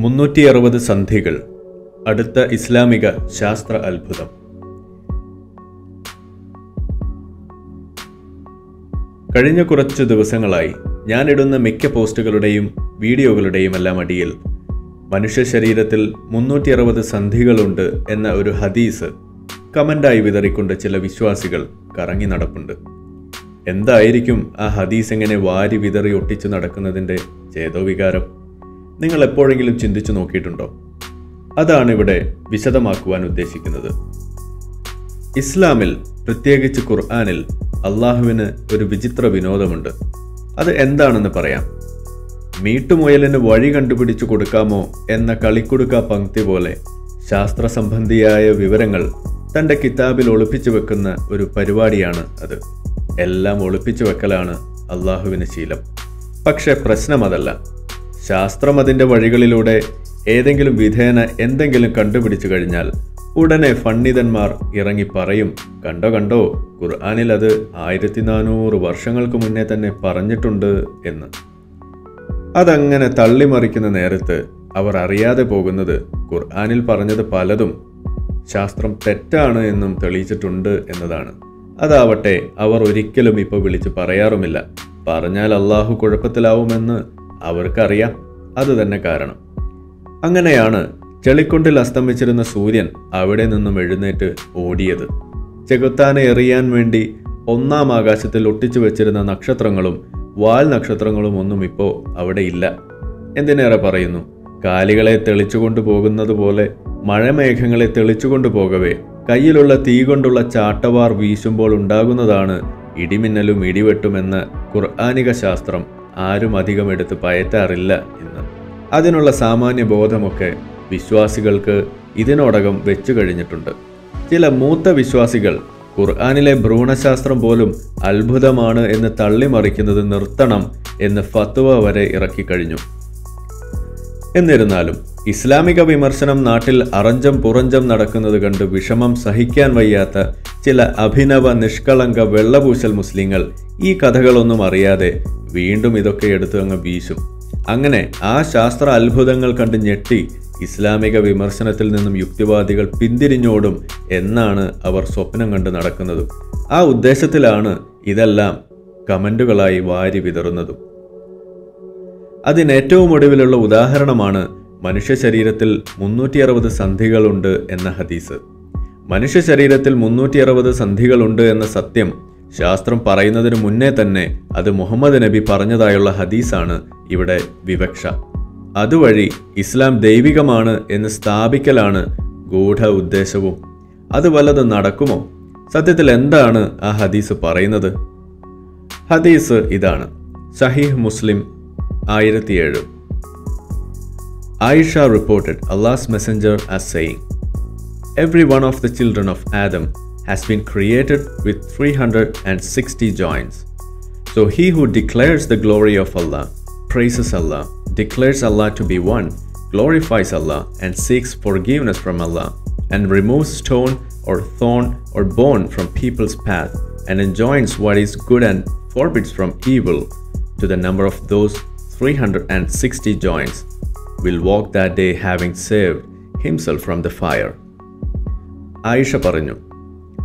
മുന്നൂറ്റി അറുപത് സന്ധികൾ. അടുത്ത ഇസ്ലാമിക ശാസ്ത്ര അത്ഭുതം. കഴിഞ്ഞ കുറച്ച് ദിവസങ്ങളായി ഞാനിടുന്ന മിക്ക പോസ്റ്റുകളുടെയും വീഡിയോകളുടെയും എല്ലാം അടിയിൽ മനുഷ്യ ശരീരത്തിൽ മുന്നൂറ്റി അറുപത് സന്ധികളുണ്ട് എന്ന ഒരു ഹദീസ് കമന്റായി വിതറിക്കൊണ്ട് ചില വിശ്വാസികൾ കറങ്ങി നടപ്പുണ്ട്. എന്തായിരിക്കും ആ ഹദീസ് എങ്ങനെ വാരി വിതറി ഒട്ടിച്ചു നടക്കുന്നതിന്റെ ചേതോവികാരം? നിങ്ങൾ എപ്പോഴെങ്കിലും ചിന്തിച്ചു നോക്കിയിട്ടുണ്ടോ? അതാണ് ഇവിടെ വിശദമാക്കുവാൻ ഉദ്ദേശിക്കുന്നത്. ഇസ്ലാമിൽ പ്രത്യേകിച്ച് ഖുർആാനിൽ അള്ളാഹുവിന് ഒരു വിചിത്ര വിനോദമുണ്ട്. അത് എന്താണെന്ന് പറയാം. മീട്ടുമുയലിന് വഴി കണ്ടുപിടിച്ചു കൊടുക്കാമോ എന്ന കളിക്കുടുക്ക പങ്ക്തി പോലെ ശാസ്ത്ര സംബന്ധിയായ വിവരങ്ങൾ തന്റെ കിതാബിൽ ഒളിപ്പിച്ചു വെക്കുന്ന ഒരു പരിപാടിയാണ് അത്. എല്ലാം ഒളിപ്പിച്ചു വെക്കലാണ് അള്ളാഹുവിന് ശീലം. പക്ഷേ പ്രശ്നം അതല്ല ശാസ്ത്രം അതിന്റെ വഴികളിലൂടെ ഏതെങ്കിലും വിധേന എന്തെങ്കിലും കണ്ടുപിടിച്ചു കഴിഞ്ഞാൽ ഉടനെ പണ്ഡിതന്മാർ ഇറങ്ങി പറയും. കണ്ടോ കണ്ടോ? ഖുർആാനിൽ അത് ആയിരത്തി നാനൂറ് വർഷങ്ങൾക്ക് മുന്നേ തന്നെ പറഞ്ഞിട്ടുണ്ട് എന്ന്. അതങ്ങനെ തള്ളിമറിക്കുന്ന നേരത്ത് അവർ അറിയാതെ പോകുന്നത് ഖുർആാനിൽ പറഞ്ഞത് പലതും ശാസ്ത്രം തെറ്റാണ് എന്നും തെളിയിച്ചിട്ടുണ്ട് എന്നതാണ്. അതാവട്ടെ അവർ ഒരിക്കലും ഇപ്പോൾ വിളിച്ച് പറയാറുമില്ല. പറഞ്ഞാൽ അള്ളാഹു കുഴപ്പത്തിലാവുമെന്ന് അവർക്കറിയാം. അത് തന്നെ കാരണം. അങ്ങനെയാണ് ചെളിക്കൊണ്ടിൽ അസ്തമിച്ചിരുന്ന സൂര്യൻ അവിടെ നിന്നും എഴുന്നേറ്റ് ഓടിയത്. ചെകുത്താനെ എറിയാൻ വേണ്ടി ഒന്നാം ആകാശത്തിൽ ഒട്ടിച്ചു വെച്ചിരുന്ന നക്ഷത്രങ്ങളും വാൽ നക്ഷത്രങ്ങളും ഒന്നും ഇപ്പോൾ അവിടെ ഇല്ല. എന്തിനേറെ പറയുന്നു? കാലികളെ തെളിച്ചുകൊണ്ടു പോകുന്നത് പോലെ മഴമേഘങ്ങളെ തെളിച്ചുകൊണ്ടു പോകവേ. കയ്യിലുള്ള തീ കൊണ്ടുള്ള ചാട്ടവാർ വീശുമ്പോൾ ഉണ്ടാകുന്നതാണ് ഇടിമിന്നലും ഇടിവെട്ടുമെന്ന് ഖുർആാനിക ശാസ്ത്രം ആരും അധികം എടുത്ത് പയറ്റാറില്ല എന്ന്. അതിനുള്ള സാമാന്യ ബോധമൊക്കെ വിശ്വാസികൾക്ക് ഇതിനോടകം വെച്ചു കഴിഞ്ഞിട്ടുണ്ട്. ചില മൂത്ത വിശ്വാസികൾ ഖുർആാനിലെ ഭ്രൂണശാസ്ത്രം പോലും അത്ഭുതമാണ് എന്ന് തള്ളിമറിക്കുന്നത് നിർത്തണം എന്ന് ഫത്വ വരെ ഇറക്കിക്കഴിഞ്ഞു എന്നിരുന്നാലും ഇസ്ലാമിക വിമർശനം നാട്ടിൽ അറഞ്ചം പുറഞ്ചം നടക്കുന്നത് കണ്ട് വിഷമം സഹിക്കാൻ വയ്യാത്ത ചില അഭിനവ നിഷ്കളങ്ക വെള്ളപൂശൽ മുസ്ലിങ്ങൾ ഈ കഥകളൊന്നും അറിയാതെ വീണ്ടും ഇതൊക്കെ എടുത്തു അങ്ങ് വീശും. അങ്ങനെ ആ ശാസ്ത്ര അത്ഭുതങ്ങൾ കണ്ട് ഞെട്ടി ഇസ്ലാമിക വിമർശനത്തിൽ നിന്നും യുക്തിവാദികൾ പിന്തിരിഞ്ഞോടും എന്നാണ് അവർ സ്വപ്നം കണ്ട് നടക്കുന്നതും. ആ ഉദ്ദേശത്തിലാണ് ഇതെല്ലാം കമന്റുകളായി വാരി വിതറുന്നതും. അതിനേറ്റവും ഒടുവിലുള്ള ഉദാഹരണമാണ് മനുഷ്യ ശരീരത്തിൽ മുന്നൂറ്റി അറുപത് സന്ധികളുണ്ട് എന്ന ഹദീസ്. മനുഷ്യ ശരീരത്തിൽ മുന്നൂറ്റി അറുപത് സന്ധികളുണ്ട് എന്ന സത്യം ശാസ്ത്രം പറയുന്നതിനു മുന്നേ തന്നെ അത് മുഹമ്മദ് നബി പറഞ്ഞതായുള്ള ഹദീസാണ് ഇവിടെ വിവക്ഷ. അതുവഴി ഇസ്ലാം ദൈവികമാണ് എന്ന് സ്ഥാപിക്കലാണ് ഗൂഢ ഉദ്ദേശവും. അത് വല്ലത് നടക്കുമോ? സത്യത്തിൽ എന്താണ് ആ ഹദീസ് പറയുന്നത്? ഹദീസ് ഇതാണ്. സഹീഹ് മുസ്ലിം ആയിരത്തിയേഴ്. Aisha reported Allah's messenger as saying, Every one of the children of Adam has been created with 360 joints. So he who declares the glory of Allah, praises Allah, declares Allah to be one, glorifies Allah, and seeks forgiveness from Allah, and removes stone or thorn or bone from people's path, and enjoins what is good and forbids from evil, to the number of those 360 joints, will walk that day having saved himself from the fire. Aisha പറഞ്ഞു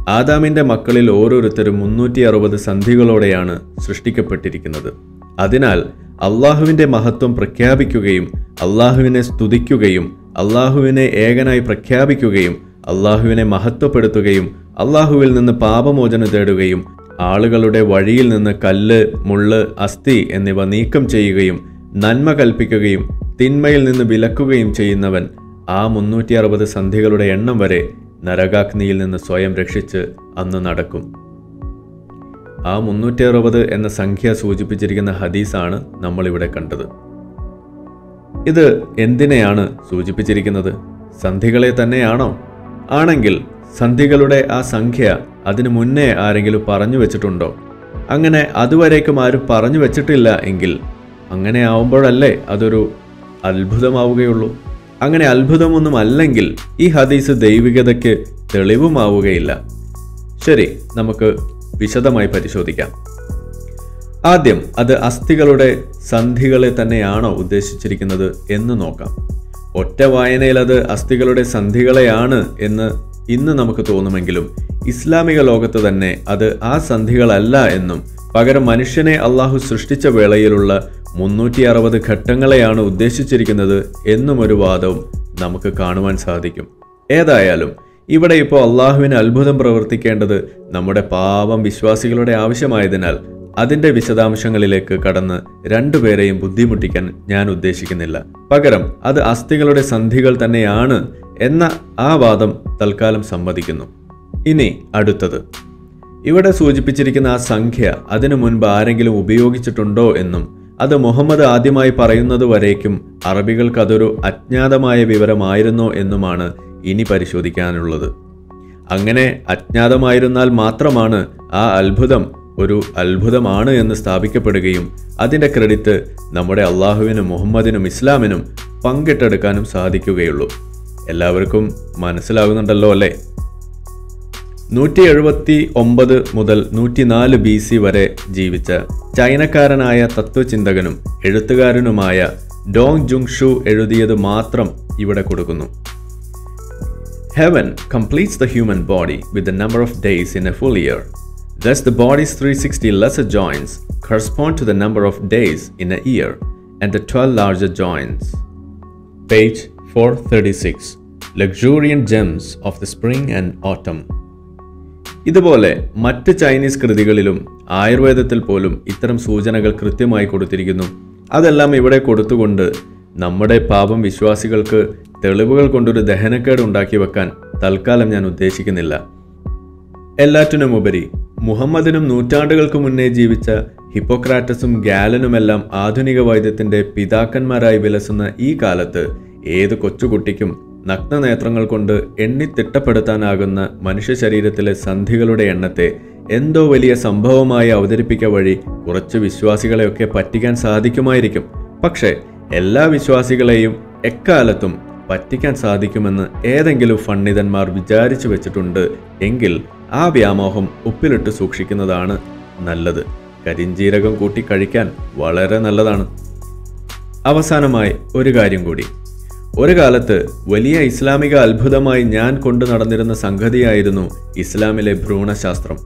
ആദാമിന്റെ മക്കളിൽ ഓരോരുത്തരും മുന്നൂറ്റി അറുപത് സന്ധികളോടെയാണ് സൃഷ്ടിക്കപ്പെട്ടിരിക്കുന്നത്. അതിനാൽ അള്ളാഹുവിന്റെ മഹത്വം പ്രഖ്യാപിക്കുകയും അള്ളാഹുവിനെ സ്തുതിക്കുകയും അള്ളാഹുവിനെ ഏകനായി പ്രഖ്യാപിക്കുകയും അള്ളാഹുവിനെ മഹത്വപ്പെടുത്തുകയും അള്ളാഹുവിൽ നിന്ന് പാപമോചനം തേടുകയും ആളുകളുടെ വഴിയിൽ നിന്ന് കല്ല് മുള്ള് അസ്ഥി എന്നിവ നീക്കം ചെയ്യുകയും നന്മ കൽപ്പിക്കുകയും തിന്മയിൽ നിന്ന് വിലക്കുകയും ചെയ്യുന്നവൻ ആ മുന്നൂറ്റി അറുപത് സന്ധികളുടെ എണ്ണം വരെ നരകാഗ്നിയിൽ നിന്ന് സ്വയം രക്ഷിച്ച് അന്ന് നടക്കും. ആ മുന്നൂറ്റി അറുപത് എന്ന സംഖ്യ സൂചിപ്പിച്ചിരിക്കുന്ന ഹദീസാണ് നമ്മളിവിടെ കണ്ടത്. ഇത് എന്തിനെയാണ് സൂചിപ്പിച്ചിരിക്കുന്നത്? സന്ധികളെ തന്നെയാണോ? ആണെങ്കിൽ സന്ധികളുടെ ആ സംഖ്യ അതിനു മുന്നേ ആരെങ്കിലും പറഞ്ഞു വെച്ചിട്ടുണ്ടോ? അങ്ങനെ അതുവരേക്കും ആരും പറഞ്ഞു വെച്ചിട്ടില്ല എങ്കിൽ അങ്ങനെ ആവുമ്പോഴല്ലേ അതൊരു അത്ഭുതമാവുകയുള്ളൂ. അങ്ങനെ അത്ഭുതമൊന്നും അല്ലെങ്കിൽ ഈ ഹദീസ് ദൈവികതയ്ക്ക് തെളിവുമാവുകയില്ല. ശരി നമുക്ക് വിശദമായി പരിശോധിക്കാം. ആദ്യം അത് അസ്ഥികളുടെ സന്ധികളെ തന്നെയാണോ ഉദ്ദേശിച്ചിരിക്കുന്നത് എന്ന് നോക്കാം. ഒറ്റ വായനയിൽ അത് അസ്ഥികളുടെ സന്ധികളെയാണ് എന്ന് ഇന്ന് നമുക്ക് തോന്നുമെങ്കിലും ഇസ്ലാമിക ലോകത്ത് തന്നെ അത് ആ സന്ധികളല്ല എന്നും പകരം മനുഷ്യനെ അള്ളാഹു സൃഷ്ടിച്ച വേളയിലുള്ള മുന്നൂറ്റി അറുപത് ഘട്ടങ്ങളെയാണ് ഉദ്ദേശിച്ചിരിക്കുന്നത് എന്നും ഒരു വാദവും നമുക്ക് കാണുവാൻ സാധിക്കും. ഏതായാലും ഇവിടെ ഇപ്പോൾ അള്ളാഹുവിന് അത്ഭുതം പ്രവർത്തിക്കേണ്ടത് നമ്മുടെ പാവം വിശ്വാസികളുടെ ആവശ്യമായതിനാൽ അതിന്റെ വിശദാംശങ്ങളിലേക്ക് കടന്ന് രണ്ടുപേരെയും ബുദ്ധിമുട്ടിക്കാൻ ഞാൻ ഉദ്ദേശിക്കുന്നില്ല. പകരം അത് അസ്ഥികളുടെ സന്ധികൾ തന്നെയാണ് എന്ന ആ വാദം തൽക്കാലം സമ്മതിക്കുന്നു. ഇനി അടുത്തത്. ഇവിടെ സൂചിപ്പിച്ചിരിക്കുന്ന ആ സംഖ്യ അതിനു മുൻപ് ആരെങ്കിലും ഉപയോഗിച്ചിട്ടുണ്ടോ എന്നും അത് മുഹമ്മദ് ആദ്യമായി പറയുന്നത് വരേക്കും അറബികൾക്ക് അതൊരു അജ്ഞാതമായ വിവരമായിരുന്നോ എന്നുമാണ് ഇനി പരിശോധിക്കാനുള്ളത്. അങ്ങനെ അജ്ഞാതമായിരുന്നാൽ മാത്രമാണ് ആ അത്ഭുതം ഒരു അത്ഭുതമാണ് എന്ന് സ്ഥാപിക്കപ്പെടുകയും അതിന്റെ ക്രെഡിറ്റ് നമ്മുടെ അള്ളാഹുവിനും മുഹമ്മദിനും ഇസ്ലാമിനും പങ്കിട്ടെടുക്കാനും സാധിക്കുകയുള്ളൂ. എല്ലാവർക്കും മനസ്സിലാകുന്നുണ്ടല്ലോ അല്ലേ? നൂറ്റി എഴുപത്തി ഒമ്പത് മുതൽ നൂറ്റിനാല് ബി സി വരെ ജീവിച്ച ചൈനക്കാരനായ തത്വചിന്തകനും എഴുത്തുകാരനുമായ ഡോങ് ജുങ്ഷു എഴുതിയത് മാത്രം ഇവിടെ കൊടുക്കുന്നു Heaven completes the human body with the number of days in a full year. Thus, the body's 360 lesser joints correspond to the number of days in a year and the 12 larger joints. Page 436 Luxuriant Gems of the Spring and Autumn. ഇതുപോലെ മറ്റ് Chinese കൃതികളിലും ആയുർവേദത്തിൽ പോലും ഇത്തരം സൂചനകൾ കൃത്യമായി കൊടുത്തിരിക്കുന്നു. അതെല്ലാം ഇവിടെ കൊടുത്തുകൊണ്ട് നമ്മുടെ പാപം വിശ്വാസികൾക്ക് തെളിവുകൾ കൊണ്ടൊരു ദഹനക്കേട് ഉണ്ടാക്കി വെക്കാൻ തൽക്കാലം ഞാൻ ഉദ്ദേശിക്കുന്നില്ല. എല്ലാറ്റിനുമുപരി മുഹമ്മദിനും നൂറ്റാണ്ടുകൾക്ക് മുന്നേ ജീവിച്ച ഹിപ്പോക്രാറ്റസും ഗാലനുമെല്ലാം ആധുനിക വൈദ്യത്തിന്റെ പിതാക്കന്മാരായി വിലസുന്ന ഈ കാലത്ത് ഏത് കൊച്ചുകുട്ടിക്കും നഗ്നനേത്രങ്ങൾ കൊണ്ട് എണ്ണിത്തിട്ടപ്പെടുത്താനാകുന്ന മനുഷ്യ ശരീരത്തിലെ സന്ധികളുടെ എണ്ണത്തെ എന്തോ വലിയ സംഭവമായി അവതരിപ്പിക്ക വഴി കുറച്ച് വിശ്വാസികളെയൊക്കെ പറ്റിക്കാൻ സാധിക്കുമായിരിക്കും. പക്ഷേ എല്ലാ വിശ്വാസികളെയും എക്കാലത്തും പറ്റിക്കാൻ സാധിക്കുമെന്ന് ഏതെങ്കിലും ഫണ്ണിതന്മാർ വിചാരിച്ചു വെച്ചിട്ടുണ്ട് എങ്കിൽ ആ വ്യാമോഹം ഉപ്പിലിട്ട് സൂക്ഷിക്കുന്നതാണ് നല്ലത്. കരിഞ്ചീരകം കൂട്ടി കഴിക്കാൻ വളരെ നല്ലതാണ്. അവസാനമായി ഒരു കാര്യം കൂടി. ഒരു കാലത്ത് വലിയ ഇസ്ലാമിക അത്ഭുതമായി ഞാൻ കൊണ്ടു നടന്നിരുന്ന സംഗതിയായിരുന്നു ഇസ്ലാമിലെ ഭ്രൂണശാസ്ത്രം.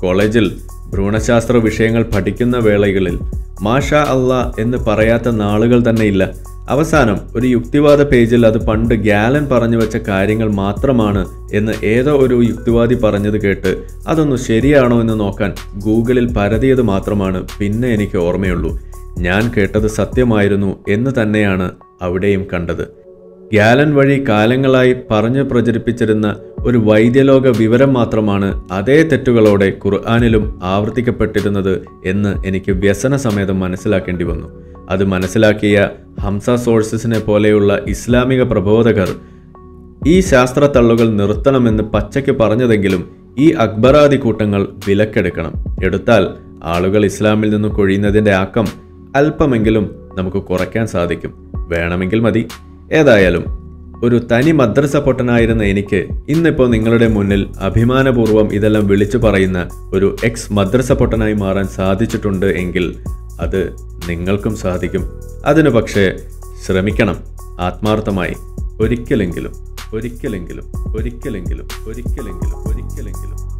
കോളേജിൽ ഭ്രൂണശാസ്ത്ര വിഷയങ്ങൾ പഠിക്കുന്ന വേളകളിൽ മാഷാ അള്ളാ എന്ന് പറയാത്ത നാളുകൾ തന്നെ ഇല്ല. അവസാനം ഒരു യുക്തിവാദ പേജിൽ അത് പണ്ട് ഗ്യാലൻ പറഞ്ഞു വെച്ച കാര്യങ്ങൾ മാത്രമാണ് എന്ന് ഏതോ ഒരു യുക്തിവാദി പറഞ്ഞത് കേട്ട് അതൊന്ന് ശരിയാണോ എന്ന് നോക്കാൻ ഗൂഗിളിൽ പരതിയത് മാത്രമാണ് പിന്നെ എനിക്ക് ഓർമ്മയുള്ളൂ. ഞാൻ കേട്ടത് സത്യമായിരുന്നു എന്ന് തന്നെയാണ് അവിടെയും കണ്ടത്. ഗ്യാലൻ വഴി കാലങ്ങളായി പറഞ്ഞു പ്രചരിപ്പിച്ചിരുന്ന ഒരു വൈദ്യലോക വിവരം മാത്രമാണ് അതേ തെറ്റുകളോടെ ഖുർആാനിലും ആവർത്തിക്കപ്പെട്ടിരുന്നത് എന്ന് എനിക്ക് വ്യസന സമേതം മനസ്സിലാക്കേണ്ടി വന്നു. അത് മനസ്സിലാക്കിയ ഹംസ സോഴ്സസിനെ പോലെയുള്ള ഇസ്ലാമിക പ്രബോധകർ ഈ ശാസ്ത്ര തള്ളുകൾ നിർത്തണമെന്ന് പച്ചയ്ക്ക് പറഞ്ഞതെങ്കിലും ഈ അക്ബറാദി കൂട്ടങ്ങൾ വിലക്കെടുക്കണം. എടുത്താൽ ആളുകൾ ഇസ്ലാമിൽ നിന്ന് കൊഴിയുന്നതിന്റെ ആക്കം അല്പമെങ്കിലും നമുക്ക് കുറയ്ക്കാൻ സാധിക്കും. വേണമെങ്കിൽ മതി. ഏതായാലും ഒരു തനി മദ്രസ പൊട്ടനായിരുന്ന എനിക്ക് ഇന്നിപ്പോൾ നിങ്ങളുടെ മുന്നിൽ അഭിമാനപൂർവം ഇതെല്ലാം വിളിച്ചു പറയുന്ന ഒരു എക്സ് മദ്രസ പൊട്ടനായി മാറാൻ സാധിച്ചിട്ടുണ്ട് എങ്കിൽ അത് നിങ്ങൾക്കും സാധിക്കും. അതിനു പക്ഷേ ശ്രമിക്കണം ആത്മാർത്ഥമായി. ഒരിക്കലെങ്കിലും ഒരിക്കലെങ്കിലും ഒരിക്കലെങ്കിലും ഒരിക്കലെങ്കിലും ഒരിക്കലെങ്കിലും.